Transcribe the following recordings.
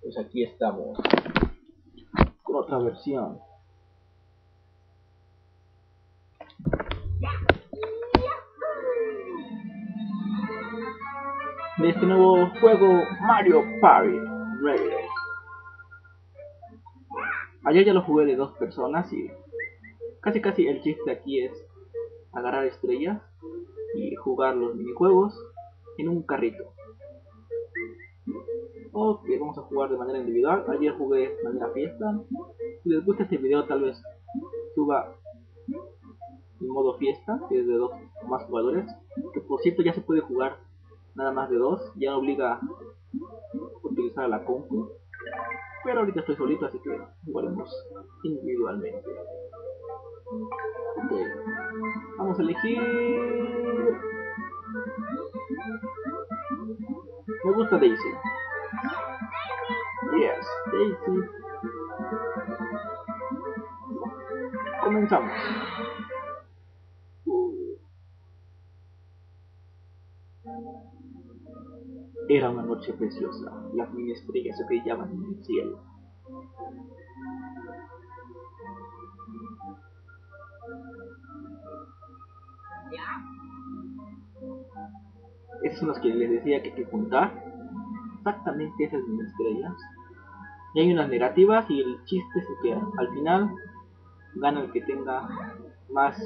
Pues aquí estamos con otra versión. De este nuevo juego Mario Party Race. Ayer ya lo jugué de dos personas y casi casi el chiste aquí es agarrar estrellas y jugar los minijuegos en un carrito. Ok, vamos a jugar de manera individual. Ayer jugué de manera fiesta. Si les gusta este video tal vez suba en modo fiesta, que es de dos más jugadores. Que por cierto ya se puede jugar nada más de dos. Ya no obliga a utilizar la compu. Pero ahorita estoy solito, así que jugaremos individualmente. Ok, vamos a elegir... Me gusta Daisy. Yes, Daisy. Comenzamos. Era una noche preciosa. Las mini estrellas se brillaban en el cielo. Esos son los que les decía que hay que juntar. Exactamente esas mini estrellas. Y hay unas negativas y el chiste es que al final gana el que tenga más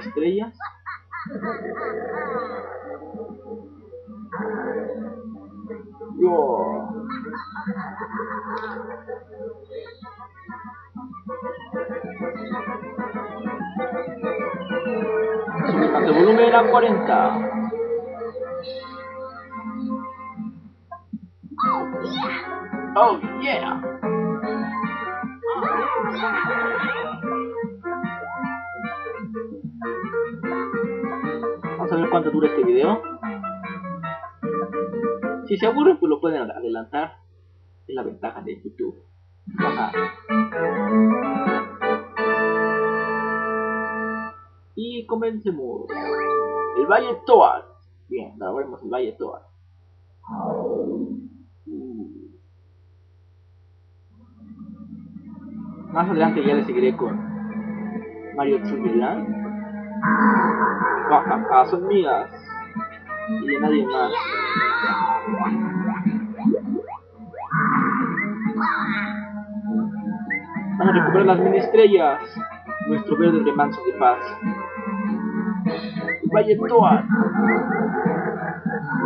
estrellas. Yo. Tanto volumen a 40. Este video. Si se aburren, pues lo pueden adelantar. Es la ventaja de YouTube. Ajá. Y comencemos. El Valle Toad. Bien, ahora vemos el Valle Toad. Más adelante ya le seguiré con Mario Land. Baja, son mías. Y de nadie más. Vamos a recuperar las mini estrellas. Nuestro verde remanso de paz. Valle Toa.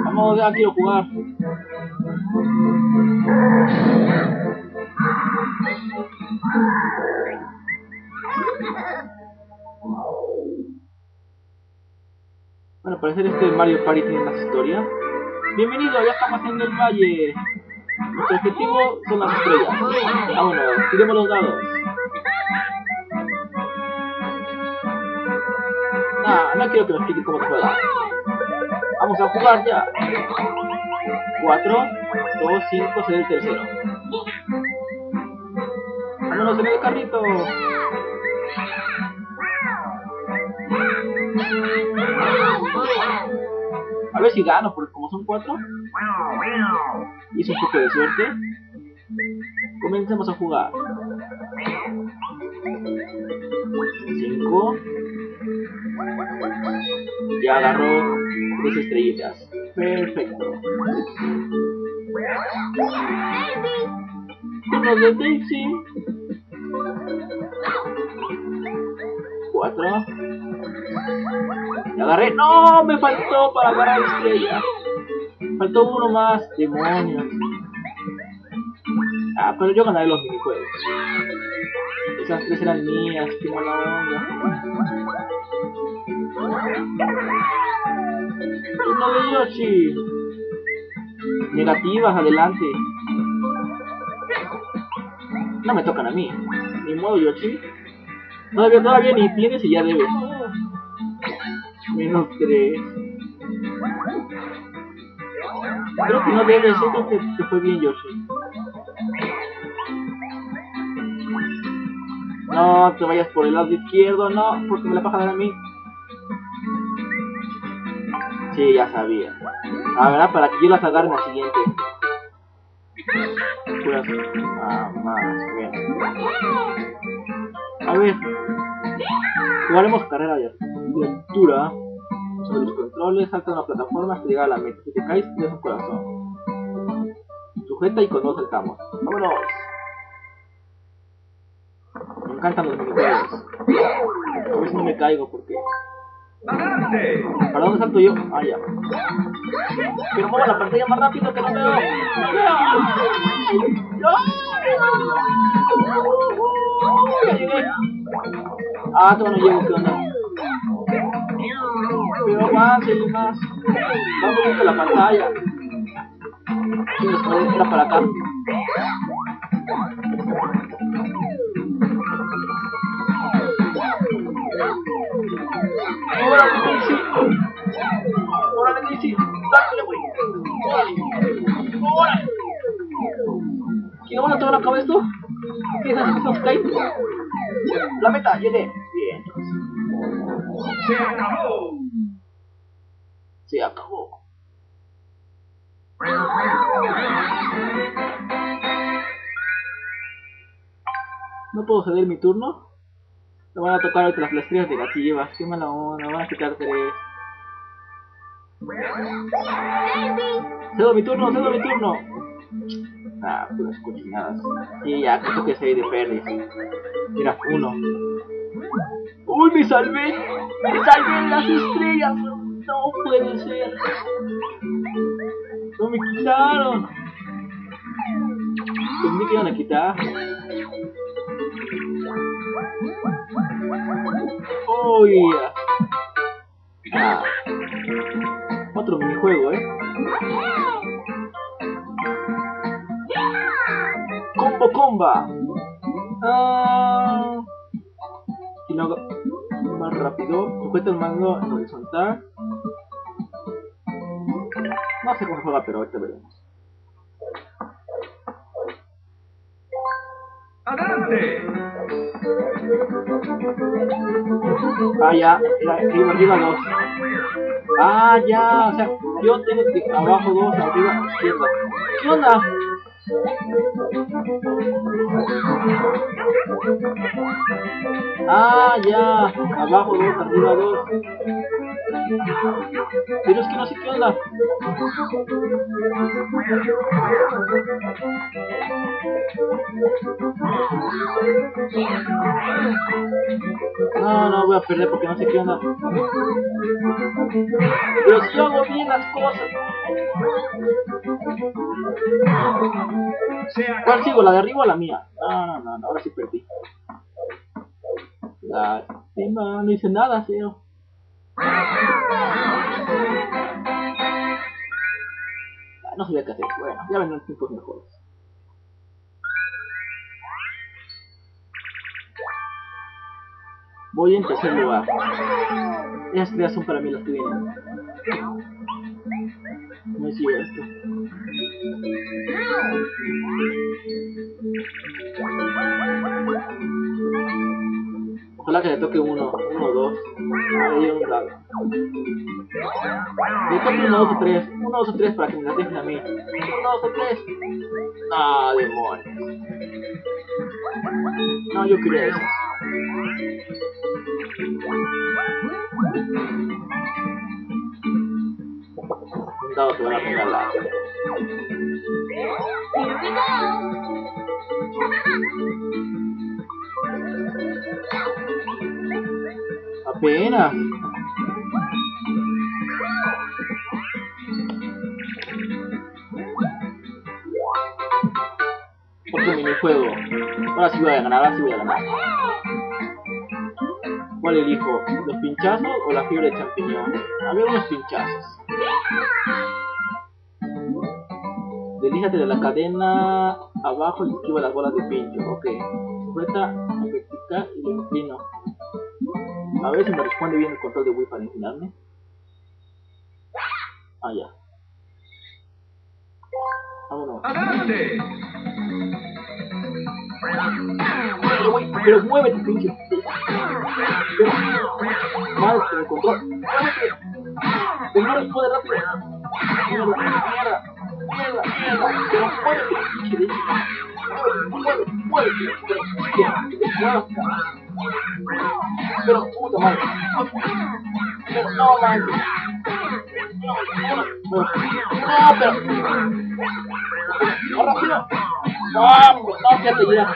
Vamos, ya quiero jugar. Bueno, parece este Mario Party tiene más historia. Bienvenido, ya estamos en el valle. Nuestro objetivo son las estrellas. Vámonos, tiremos los dados. Nah, no quiero que me explique cómo se juega. Vamos a jugar ya. 4, 2, 5, 6 el tercero. Vámonos en el carrito. A ver si gano, porque como son cuatro. Y un poco de suerte. Comencemos a jugar. 5 Ya agarró tres estrellitas. Perfecto. Turnos de Daisy. 4 la agarré. ¡No! Me faltó para agarrar estrella. Faltó uno más. Demonios. Ah, pero yo ganaré los minijuegos. Esas tres eran mías. Qué mala onda. No de Yoshi. Negativas, adelante. No me tocan a mí. Ni modo, Yoshi. No, no había ni tienes y ya debes. Menos tres. Creo que no debes, creo que fue bien, Yoshi. No te vayas por el lado izquierdo, no, porque me la vas a a mí. Sí, ya sabía. Ah, ¿verdad? Para que yo las agarre en la siguiente. Ah, más, bien. A ver. Jugaremos carrera de altura. Los controles, salta una plataforma hasta llegar a la meta. Si te caes, tienes un corazón. Sujeta y con dos saltamos. ¡Vámonos! Me encantan los minijuegos. A si no me caigo porque... ¿Para dónde salto yo? Ah, ya. Pero muevo la pantalla más rápido que no veo. Ya llegué. Ah, todavía no llego, ¿qué onda? Pero más, y más. Vamos viendo la pantalla. Sí, era para acá. ¡Órale, Daisy! ¡Órale, Daisy! ¡Dale, güey! ¡Órale! ¡Órale! ¿Quién no van a tomar a cabo esto? ¿Qué es así? Skype? La meta, llegué. ¡Se acabó! Se acabó. ¿No puedo ceder mi turno? Me van a tocar ahorita las estrellas negativas. Qué mala onda, me van a quitar tres. Cedo mi turno, cedo mi turno. Ah, puras cochinadas. Y ya, creo que seis de Pérez. Mira, uno. ¡Uy, me salvé! ¡Me salvé en las estrellas! No puede ser. No me quitaron. Pensé que iban a quitar. Oh, yeah. Ah. Otro minijuego, ¿eh? Combo Comba. Ah. Y luego más rápido. Sujeta el mando en horizontal. No sé cómo se juega, pero ahorita veremos. ¡Adelante! Ah, ya, arriba, arriba dos. Ah, ya, o sea, yo tengo que abajo dos, arriba izquierda. ¿Qué onda? Ah, ya, abajo dos, arriba dos. Pero es que no sé qué onda. No, no voy a perder porque no sé qué onda. Pero si yo hago bien las cosas. ¿Cuál sigo? ¿La de arriba o la mía? No, no, no, no, ahora sí perdí. Lástima, no hice nada, feo. No sabía qué hacer. Bueno, ya vendrán tiempos mejores. Voy en tercer lugar. Esas ideas son para mí las que vienen. No es cierto. Que le toque uno, uno o dos. Ahí un lado. Le toque uno, dos o tres. Uno, dos o tres para que me la dejen a mí. Uno, dos o tres. Ah, demonios. No, yo quería eso. Un dado que van a regalar. Here we go. Apenas. Otro minijuego. Ahora sí voy a ganar, ahora sí voy a ganar. ¿Cuál elijo? ¿Los pinchazos o la fiebre de champiñón? A ver, unos pinchazos. Deslízate de la cadena abajo y esquiva las bolas de pincho. Ok. Sujeta vertical y inclino. A ver si me responde bien el control de Wii para inclinarme. Ah, ya. Vámonos. ¡Adelante! Pero, güey, pero muévete, pinche. Pero, madre, con el control. Muévete. Pero no responde rápido. mierda, mierda, mierda, mierda, pero muere, pinche muere, muere, pero, pero, pero, puta madre, pero, no, madre, no, no, no, no, pero, no, rápido, no, fíjate ya,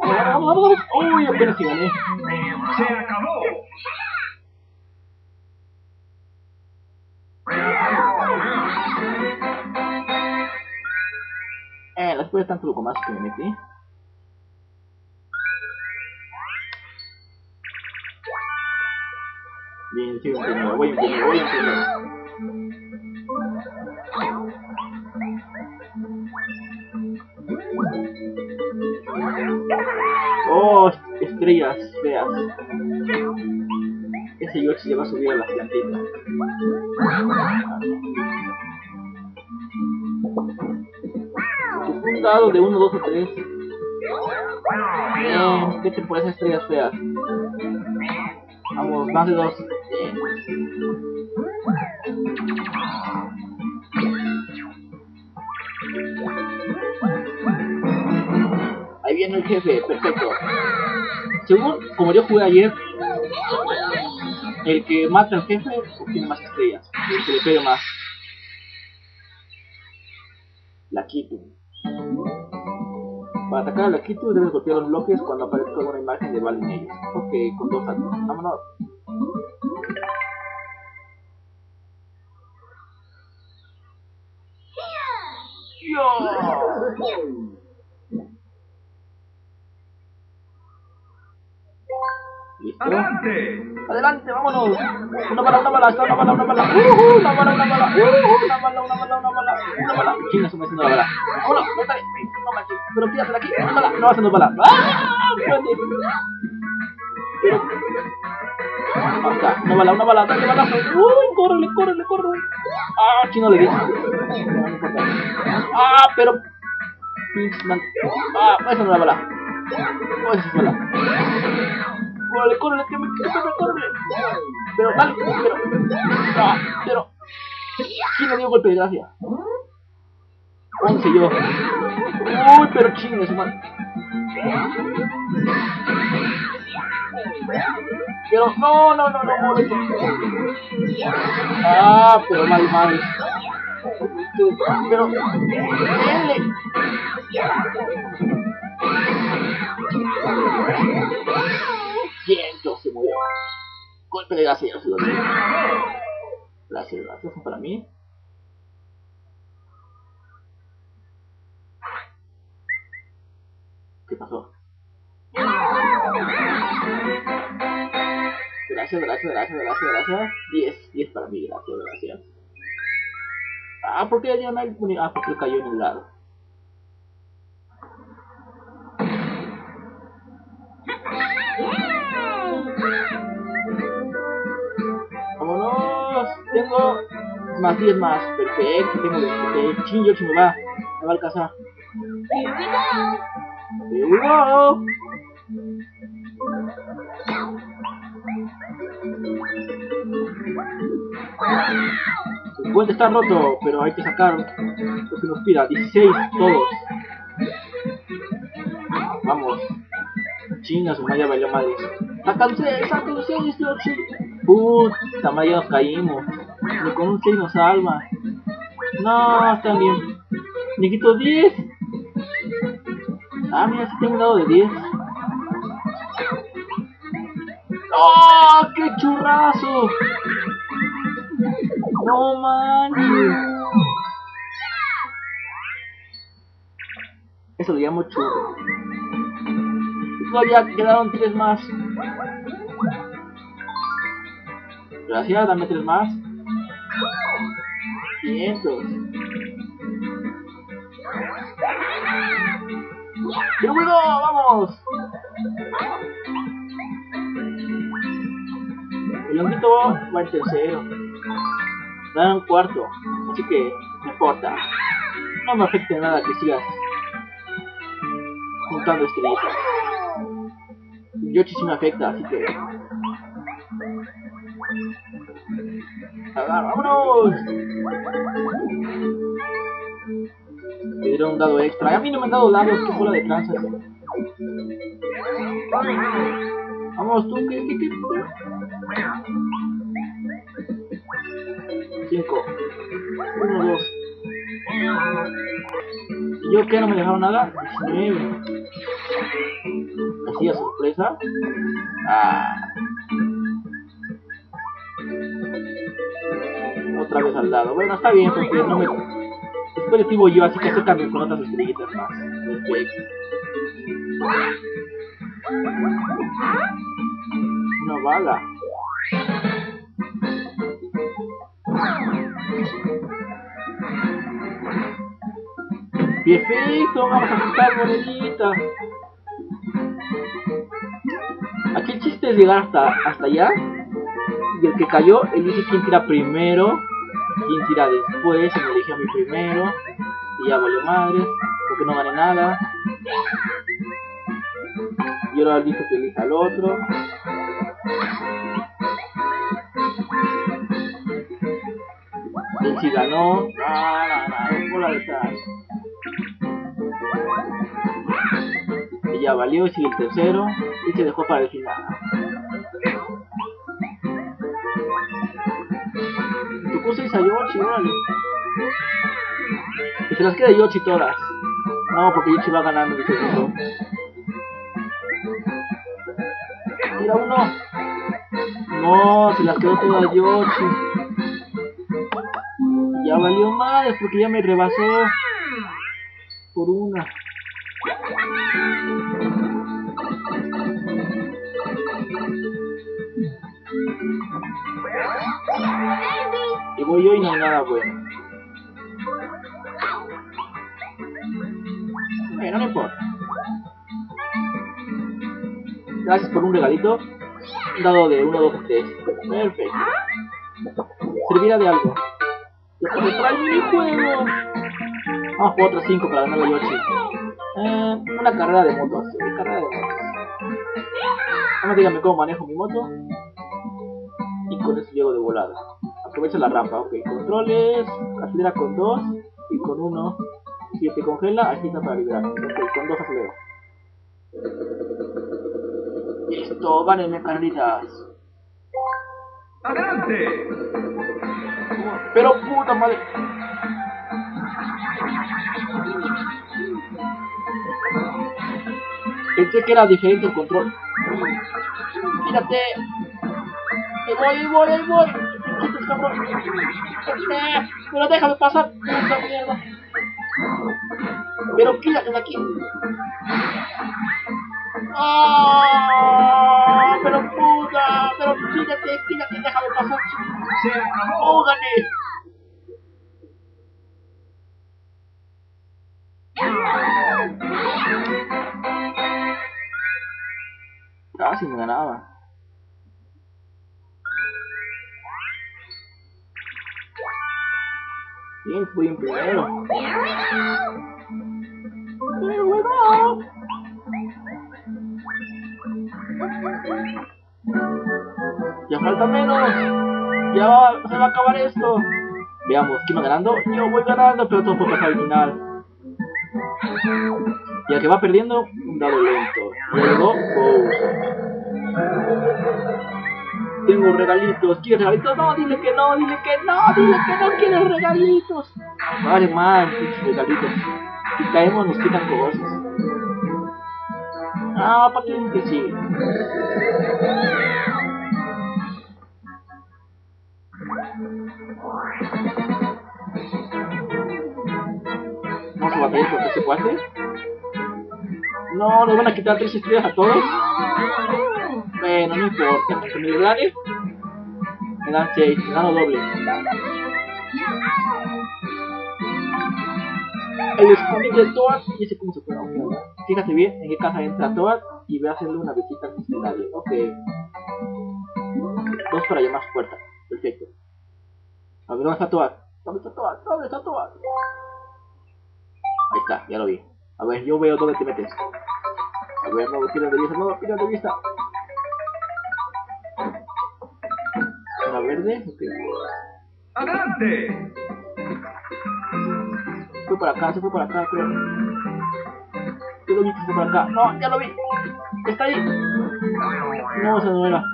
vamos, vamos, vamos, uy, apenas si gané, Se acabó. eh, de tanto locomazo que me metí, Bien, sigo en primero, voy en primero, voy en primero. Oh, estrellas feas. Ese George se va a subir a las plantitas. Un dado de 1, 2 o 3. No, ¿qué te parece estrellas feas? Vamos, más de 2. el jefe, perfecto. Según como yo jugué ayer, el que mata al jefe obtiene más estrellas. El que le pega más. La quito. Para atacar a la quito debes golpear los bloques cuando aparezca alguna imagen de Valen en ellos. Ok, con dos ataques. Vámonos. Adelante. Adelante, vámonos. Una bala, una bala, una bala, una bala. Uh, una bala, una bala. Uh, una bala, una bala, una bala. Una bala. ¿Quién está haciendo la bala? Vámonos, bien. No manches. Pero quítate de aquí. Una bala. No haciendo bala. ¡Ah! Espérate. Pero. Ahí está. Una bala, una bala. Dale balazo. Uy, córrele, córrele, córrele. Ah, aquí no le di. Ah, pero. Ah, esa no es la bala. No, esa es bala. Córrele, córrele, que me córrele, córrele. Pero, dale, pero. Ah, pero. ¿Quién me dio golpe de gracia? 11 yo. Uy, pero chingue su madre. Pero, no, no, no, no, no. Ah, pero mal, mal. Pero, denle. Bien, yo se murió. Golpe de ya se. Gracias, gracias, para mí. ¿Qué pasó? Gracias, gracias, gracias, gracias, gracias. 10, 10 para mí, gracias, gracias. Ah, ¿por qué ya no hay Ah, porque cayó en el lado. Tengo más 10 más. Perfecto, tengo el chin Yoshi me va. Me va a alcanzar. Here we go. El puente está roto, pero hay que sacar lo que nos pida. 16 todos. Vamos. Chinga, su madre valió madre. Sácanse, sácanse, Yoshi. Puta madre, ya nos caímos. Ni con un 6 nos salva. No, están bien. Me quito 10. Ah, mira, sí tengo un dado de 10. ¡Oh, qué churrazo! No manches. Eso lo llamo churro. Todavía quedaron tres más. Gracias, dame tres más. Cientos. ¡Here we go! ¡Vamos! El honguito va en tercero. Da en cuarto. Así que, no importa. No me afecta nada que sigas juntando estrellitas. Yoshi sí me afecta, así que... ¡Vámonos! Me dieron un dado extra. A mí no me han dado dados, qué bola de tranzas. Vamos, tú, ¿qué, qué, qué? Cinco. Uno, dos. ¿Y yo qué? ¿No me dejaron nada? 19. Así a sorpresa. Ah. Otra vez al lado. Bueno, está bien, porque no me... De yo, así que acércame con otras estrellitas más. Perfecto. Una bala. Perfecto, vamos a quitar monedita. Aquí el chiste es llegar hasta, hasta allá. Y el que cayó, él dice quién tira primero, quién tira después, y me eligió a mí primero. Y ya valió madre, porque no gané nada. Y ahora dice que elija al otro. Él sí ganó. Bola de tal. Y ya valió, y sigue el tercero. Y se dejó para el final. Es a Yoshi, órale. Que se las quede Yoshi todas. No, porque Yoshi va ganando, dice. Mira uno. No, se las quedó todas Yoshi. Ya valió madre porque ya me rebasó. Por una. Y voy yo y no hay nada bueno. Bueno, no importa. Gracias por un regalito. Dado de 1, 2, 3. Perfecto. Servirá de algo. ¡Me trae el minijuego! Vamos por otros 5 para ganarle a Yoshi. Eh, una carrera de motos. Sí, carrera de motos. Vamos, dígame cómo manejo mi moto. Y con eso llego de volada. Aprovecha la rampa, ok. Controles, acelera con 2 y con 1. Si te congela, agita para liberar. Ok, con 2 acelero. Listo, gánenme carreritas. ¡Adelante! Pero puta madre. Pensé que era diferente el control. Mírate. Ahí voy, voy, voy. Pero déjame pasar. Puta mierda. Pero quítate de aquí. ¡Ah! Pero puta, pero quítate, quítate, déjame pasar. ¡Se acabó! ¡Oh, gané! Casi me ganaba. Bien, fui en primero. Here we go. Ya falta menos. Ya va, se va a acabar esto. Veamos, ¿quién va ganando? Yo voy ganando, pero todo por pasar al final. Y el que va perdiendo, un dado lento. Llegó Bowser. Tengo regalitos. ¿Quieres regalitos? No, dile que no, dile que no, dile que no quieres regalitos. Vale, pinches regalitos. Si caemos nos quitan cosas. Ah, ¿para que sí? Vamos a batallar contra ese cuate. No, nos van a quitar tres estrellas a todos. Bueno, no importa. Gane, me dan 6, me gano doble. El escondite de Toad y ese cómo se puede. Fíjate bien en qué casa entra Toad y ve a hacerle una visita al funcionario. Ok. Dos para llamar su puerta. Perfecto. A ver, ¿dónde está Toad? ¿Dónde está Toad? ¿Dónde está Toad? Ahí está, ya lo vi. A ver, yo veo dónde te metes. A ver, no pierdas de vista, no pierdas de vista. Verde, ok. ¡Adelante! fue para acá, se fue para acá, creo. Yo lo vi que se fue para acá. No, ya lo vi. Está ahí. No, esa no era.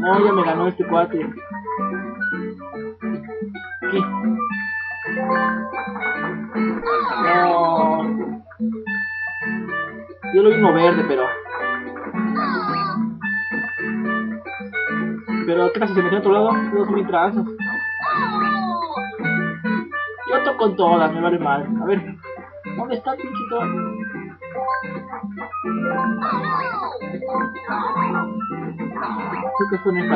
No, ya me ganó este cuate. Aquí. No. Yo lo vi verde, pero... Pero, ¿qué pasa si se metió a otro lado? Bien trazos. Yo toco con todas, me vale mal. A ver, ¿dónde está el pinche todo? Creo que fue en.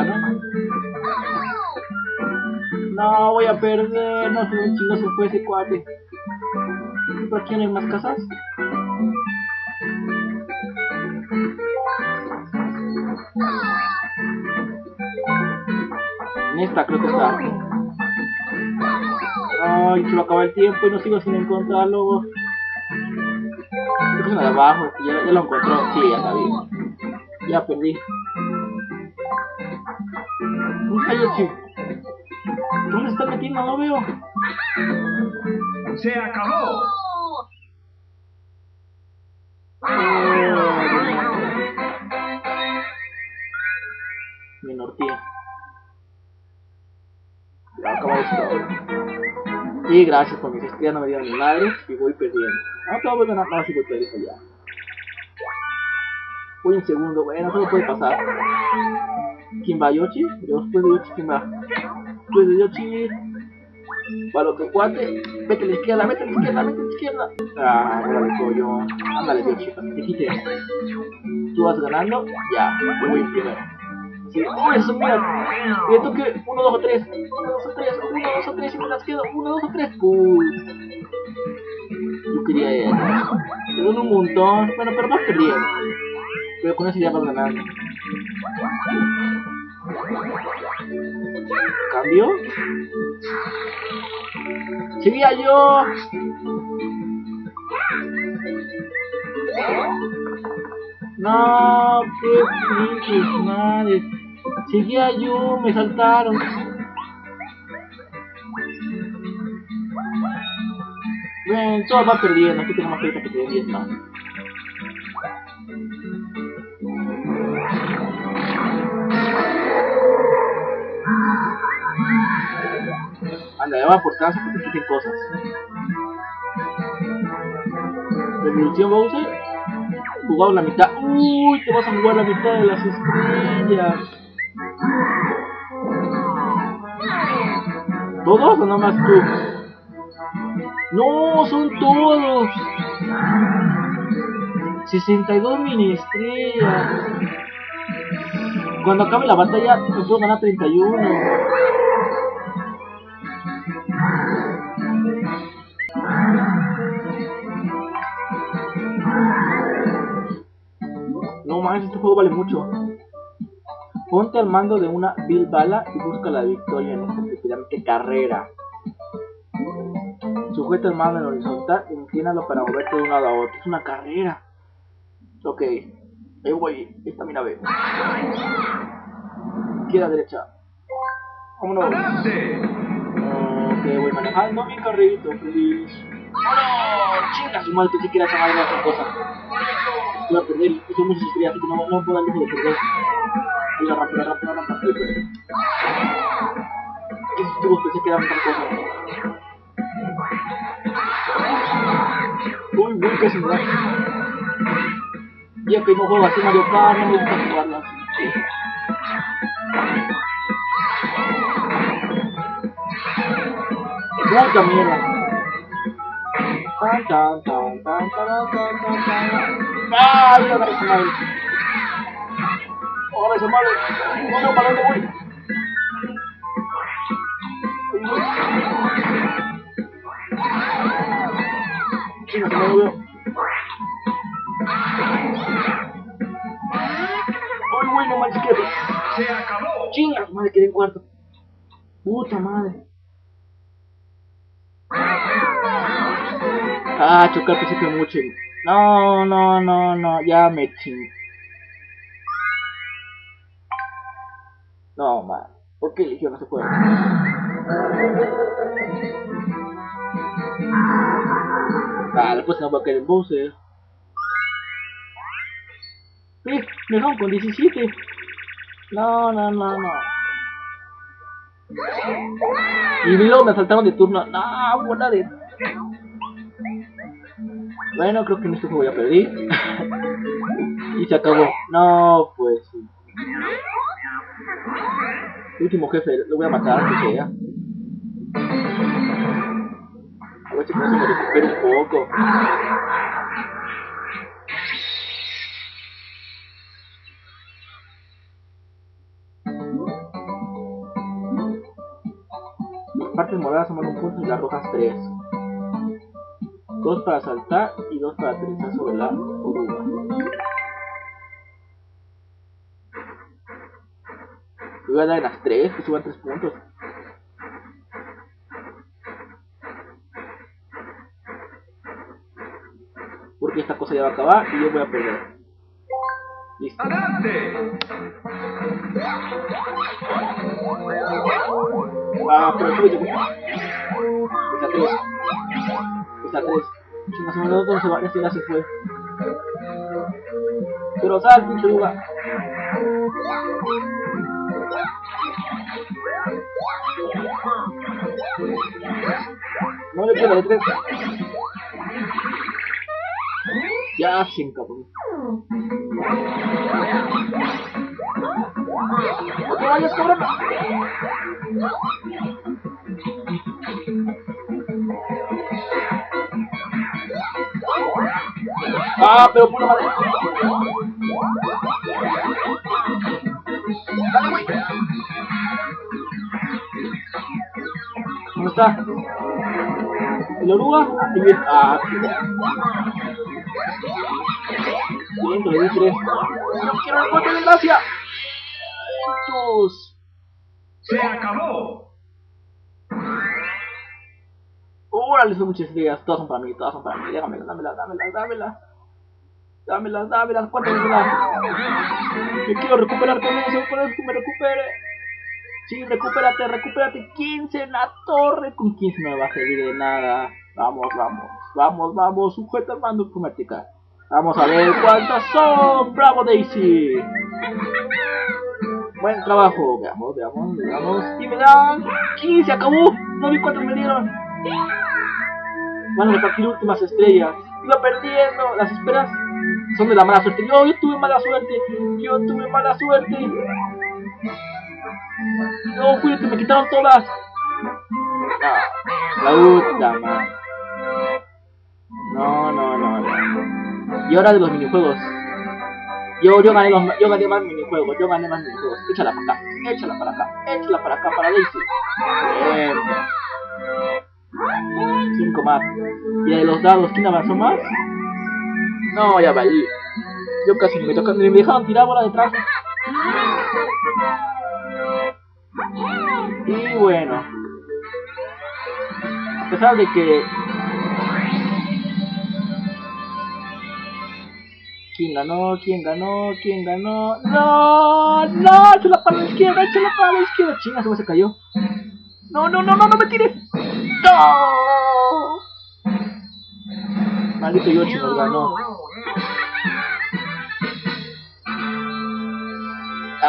No, voy a perder. No sé un chingo se fue ese cuate. ¿Por aquí no hay más casas? Esta creo que está. Ay, se va a acabar el tiempo y no sigo sin encontrarlo. Creo que es la de abajo. Ya, ya lo encontró. Sí, ya está bien. Ya perdí. Un Hayoshi. ¿Dónde está metiendo? No veo. ¡Se acabó! Me Y gracias por mis estrellas, no me dieron ni madre y voy perdiendo. No, todo voy ganar, no, si voy perdiendo ya. Voy en segundo, bueno, solo puede pasar. ¿Quién va? ¿Yoshi? Yo después de Yoshi, ¿quién va? Después de Yoshi. Para lo que cuate. Vete a la izquierda, vete a la izquierda, vete a la izquierda. Ah, no dejo yo. Ándale, Yoshi, dijiste. Tú vas ganando, ya, voy primero. Sí, oh, eso, mira. Mira, toque 1, 2 o 3. 1, 2 o 3. 1, 2 o 3. Y me las quedo. 1, 2 o 3. Uy. Yo quería eso. Te un montón. Bueno, pero vas perdiendo. Pero con eso ya vas ganando. ¿Cambio? ¡Seguía yo! No, qué pinches madres. Seguía yo, me saltaron. Ven, todo va perdiendo. Aquí tenemos ahorita que te den 10 más. Anda, ya va por casa porque quiten cosas. Revolución Bowser. Jugado la mitad. Uy, te vas a jugar la mitad de las estrellas. ¿Todos o nomás tú? No, son todos. 62 mini estrellas. Cuando acabe la batalla, me puedo ganar 31. No más, este juego vale mucho. Ponte al mando de una Bill Bala y busca la victoria en esta trepidante carrera. Sujeta el mando en horizontal e inclínalo para moverte de un lado a otro. Es una carrera. Ok. Ahí voy. Esta mira ve. Izquierda, derecha. Vámonos. Ok, voy manejando mi carrito, feliz. ¡Vámonos! Chinga su madre, pensé que era esa madre otra cosa. Voy a perder, y son muchas estrellas, así que no, no puedo lujo de perder. Mira, rápido, rápido, rápido, rápido. Esos tubos pensé que eran otra cosa. Uy, uy, casi me da. Ya que no juego así Mario Kart, no me gusta jugarlo así. Puta mierda. Tan, tan, tan, tan, tan, tan, tan, tan. ¡Ay, ahora esa madre! ¡Ahora esa madre! ¡No, no, para dónde voy! Chinga, se me movió. ¡Ay, güey, no manches, quieto! ¡Se acabó! ¡Chinga, madre, quedé en cuarto! ¡Puta madre! Ah, chocar principio mucho. No, no, no, no, ya me ching. No, man. ¿Por qué eligió ese juego? Ah, la próxima va a caer en Bowser. Eh, me dejaron con 17. No, no, no, no. Y luego me saltaron de turno. No, bola de... Bueno, creo que en este juego a perder. y se acabó. No, pues sí. Último jefe, lo voy a matar, que sea. A ver si con me recupero un poco. Las partes moradas suman un punto y las rojas tres. Dos para saltar y dos para aterrizar sobre la dar en las tres, que suban tres puntos. Porque esta cosa ya va a acabar y yo voy a perder. Listo. ¡Adelante! Ah, pero sube, sube. Está tres. Está tres. Chinga, se me olvidó dónde se va, ya se fue. Pero sal, pinche lugar. No le de tres. Ya se encapó. No te vayas, cabrón. Ah, pero pura madre. ¿El oruga? Le di tres. No quiero el golpe de gracia. ¡Se acabó! Órale, son muchas ideas. Todas son para mí, todas son para mí. Déjamelas, dámelas, dámelas, dámelas. Dámelas, dámelas. ¿Cuántas me das? Me quiero recuperar con eso. Por eso que me recupere. Sí, recupérate, recupérate. 15 en la torre. Con 15 no va a servir de nada. Vamos, vamos. Vamos, vamos. Sujeta mando automática. Vamos a ver cuántas son. ¡Bravo, Daisy! Buen trabajo. Veamos, veamos, veamos. Y me dan 15. Acabó. No vi cuántas me dieron. Van a repartir últimas estrellas. Iba perdiendo. Las esperas son de la mala suerte. Yo, yo tuve mala suerte. Yo tuve mala suerte. No, cuídate, me quitaron todas. Ah, la última. No, no, no, no. Y ahora de los minijuegos. Yo, yo gané los, yo gané más minijuegos, yo gané más minijuegos. Échala para acá, échala para acá, échala para acá, para Daisy. Bien. Cinco más. Y de los dados, ¿quién avanzó más? No, ya valí. Yo casi me toca, me dejaron tirar bola detrás. Y bueno. A pesar de que ¿Quién ganó? ¿Quién ganó? ¿Quién ganó? ¡No! ¡No! ¡Échala para la izquierda! ¡Échala para la izquierda! ¡Chinga! ¿Cómo se cayó? ¡No, no, no, no! ¡No me tires! ¡No! Maldito Yoshi nos ganó.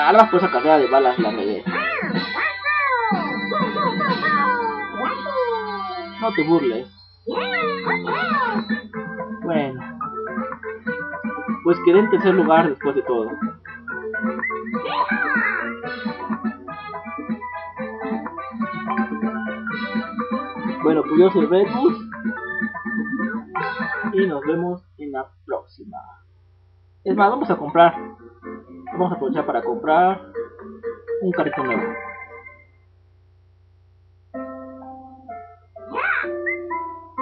Por esa carrera de balas la regué. No te burles. Bueno. Pues quedé en tercer lugar después de todo. Bueno, pues yo soy. Y nos vemos en la próxima. Es más, vamos a comprar. Vamos a aprovechar para comprar un carrito nuevo.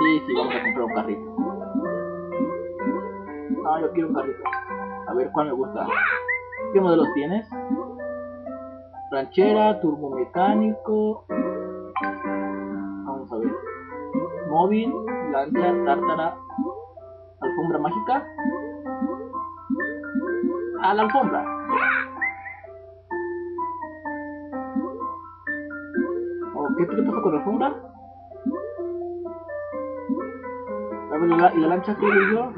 Sí, sí, vamos a comprar un carrito. No, yo quiero un carrito. A ver cuál me gusta. ¿Qué modelos tienes? Ranchera, turbomecánico. Vamos a ver. Móvil, lancha, tártara, alfombra mágica. A la alfombra. ¿O qué, qué pasa con la alfombra? ver, ¿y la, la lancha que yo?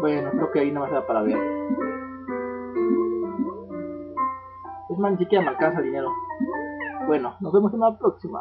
Bueno, creo que ahí no me da para ver. Es más, ni siquiera me alcanza dinero. Bueno, nos vemos en la próxima.